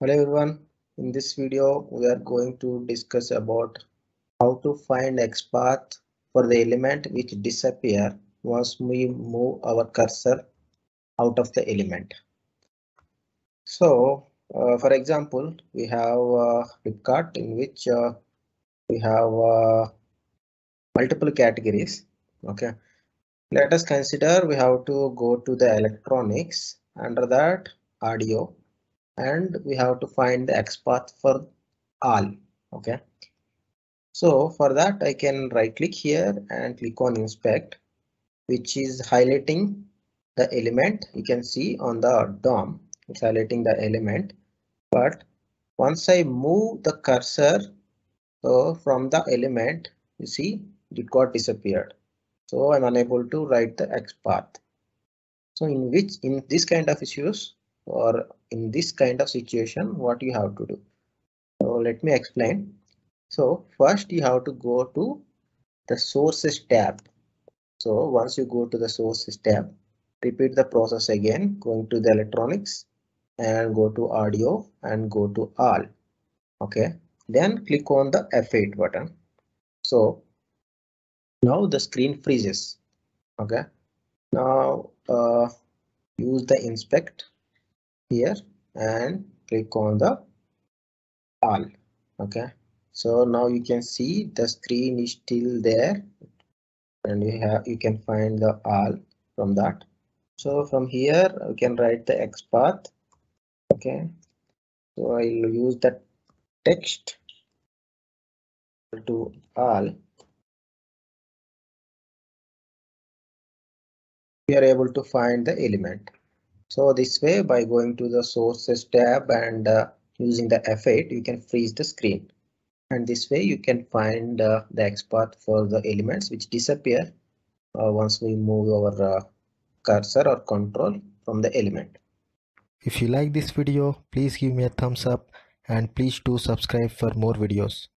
Hello everyone, in this video we are going to discuss about how to find XPath for the element which disappear once we move our cursor out of the element. So uh, for example, we have a Flipkart in which uh, we have uh, multiple categories. Okay, let us consider we have to go to the electronics under that audio and we have to find the XPath for all. Okay. So for that I can right click here and click on inspect, which is highlighting the element you can see on the DOM. It's highlighting the element. But once I move the cursor so from the element, you see it got disappeared. So I'm unable to write the XPath. So in which in this kind of issues or in this kind of situation what you have to do. So let me explain. So first you have to go to the sources tab. So once you go to the sources tab repeat the process again. Going to the electronics and go to audio and go to all. Okay? Then click on the f8 button. So now the screen freezes. Okay? Now uh, use the inspect here and click on the all okay? So now you can see the screen is still there and you have you can find the all from that. So from here you can write the XPath okay? So i'll use the text to all. We are able to find the element so this way by going to the sources tab and uh, using the F8 you can freeze the screen and this way you can find uh, the XPath for the elements which disappear uh, once we move our uh, cursor or control from the element. If you like this video please give me a thumbs up and please do subscribe for more videos.